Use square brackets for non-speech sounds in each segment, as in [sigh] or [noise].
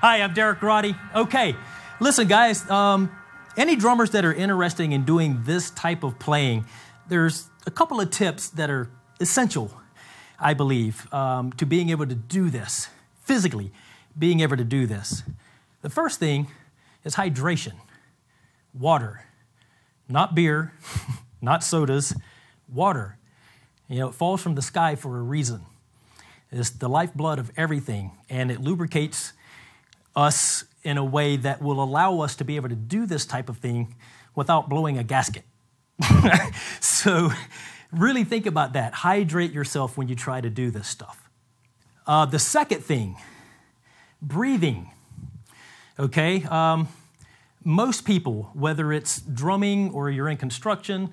Hi, I'm Derek Roddy. Okay, listen, guys. Um, any drummers that are interested in doing this type of playing, there's a couple of tips that are essential, I believe, um, to being able to do this physically, being able to do this. The first thing is hydration, water, not beer, [laughs] not sodas, water. You know, it falls from the sky for a reason. It's the lifeblood of everything, and it lubricates us in a way that will allow us to be able to do this type of thing without blowing a gasket. [laughs] so, really think about that. Hydrate yourself when you try to do this stuff. Uh, the second thing, breathing. Okay? Um, most people, whether it's drumming or you're in construction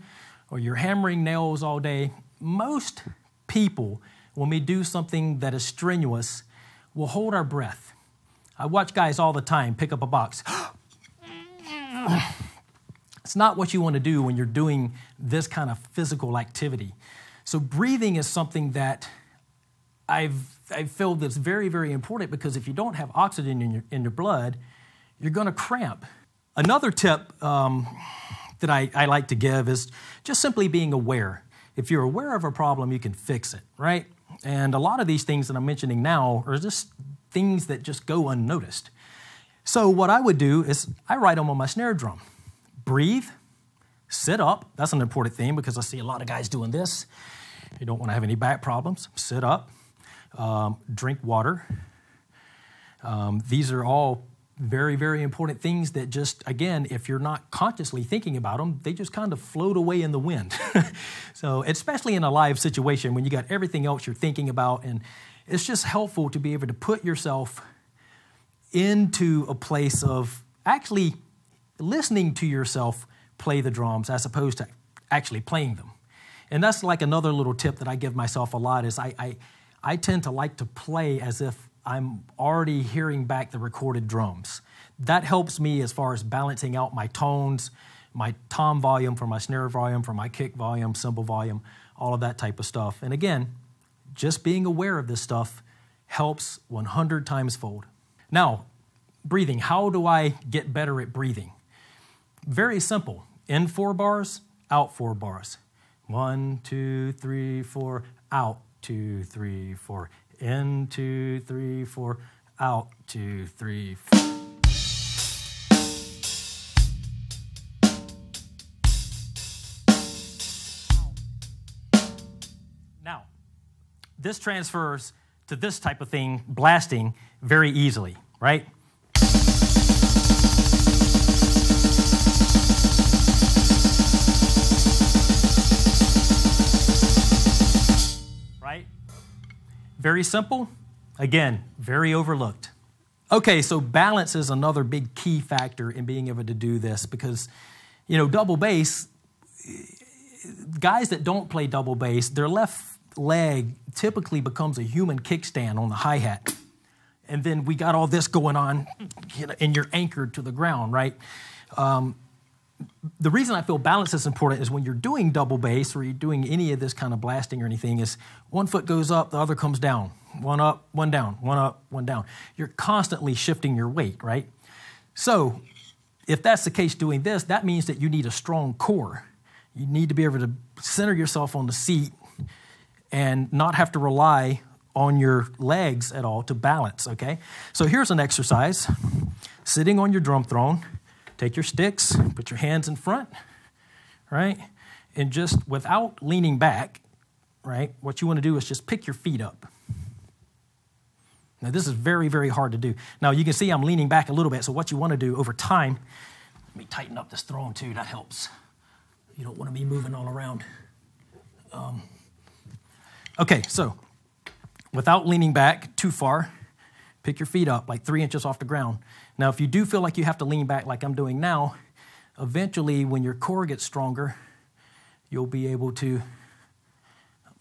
or you're hammering nails all day, most people, when we do something that is strenuous, will hold our breath I watch guys all the time pick up a box. [gasps] it's not what you want to do when you're doing this kind of physical activity. So, breathing is something that I've, I've felt that's very, very important because if you don't have oxygen in your, in your blood, you're going to cramp. Another tip um, that I, I like to give is just simply being aware. If you're aware of a problem, you can fix it, right? And a lot of these things that I'm mentioning now are just things that just go unnoticed. So, what I would do is I write them on my snare drum. Breathe, sit up. That's an important thing because I see a lot of guys doing this. You don't want to have any back problems. Sit up, um, drink water. Um, these are all very, very important things that just, again, if you're not consciously thinking about them, they just kind of float away in the wind. [laughs] so, especially in a live situation when you got everything else you're thinking about and it's just helpful to be able to put yourself into a place of actually listening to yourself play the drums as opposed to actually playing them. And that's like another little tip that I give myself a lot is I, I, I tend to like to play as if I'm already hearing back the recorded drums. That helps me as far as balancing out my tones, my tom volume for my snare volume, for my kick volume, cymbal volume, all of that type of stuff. And again, just being aware of this stuff helps 100 times fold. Now, breathing. How do I get better at breathing? Very simple. In four bars, out four bars. One, two, three, four, out, two, three, four. In, two, three, four, out, two, three, four. This transfers to this type of thing, blasting, very easily, right? Right? Very simple. Again, very overlooked. Okay, so balance is another big key factor in being able to do this because, you know, double bass, guys that don't play double bass, they're left leg typically becomes a human kickstand on the hi hat. And then we got all this going on, and you're anchored to the ground, right? Um, the reason I feel balance is important is when you're doing double bass or you're doing any of this kind of blasting or anything, is one foot goes up, the other comes down. One up, one down, one up, one down. You're constantly shifting your weight, right? So, if that's the case doing this, that means that you need a strong core. You need to be able to center yourself on the seat and not have to rely on your legs at all to balance, okay? So here's an exercise. Sitting on your drum throne, take your sticks, put your hands in front, right? And just without leaning back, right? What you want to do is just pick your feet up. Now, this is very, very hard to do. Now, you can see I'm leaning back a little bit, so what you want to do over time, let me tighten up this throne too, that helps. You don't want to be moving all around. Okay, so without leaning back too far, pick your feet up like three inches off the ground. Now, if you do feel like you have to lean back like I'm doing now, eventually when your core gets stronger, you'll be able to.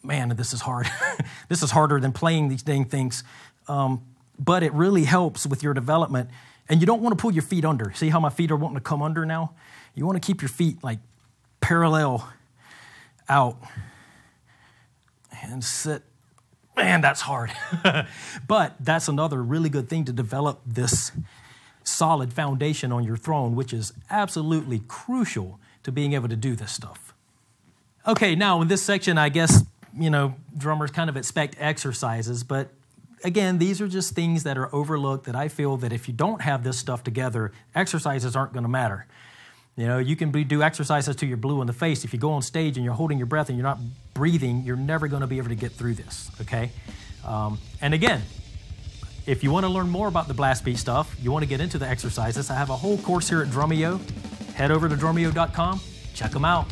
Man, this is hard. [laughs] this is harder than playing these dang things. Um, but it really helps with your development. And you don't want to pull your feet under. See how my feet are wanting to come under now? You want to keep your feet like parallel out and sit man, that's hard. [laughs] but that's another really good thing to develop this solid foundation on your throne, which is absolutely crucial to being able to do this stuff. Okay, now in this section, I guess, you know, drummers kind of expect exercises, but again, these are just things that are overlooked that I feel that if you don't have this stuff together, exercises aren't going to matter. You know, you can be, do exercises till you're blue in the face. If you go on stage and you're holding your breath and you're not breathing, you're never going to be able to get through this, okay? Um, and again, if you want to learn more about the blast beat stuff, you want to get into the exercises, I have a whole course here at Drumeo. Head over to drumeo.com, check them out.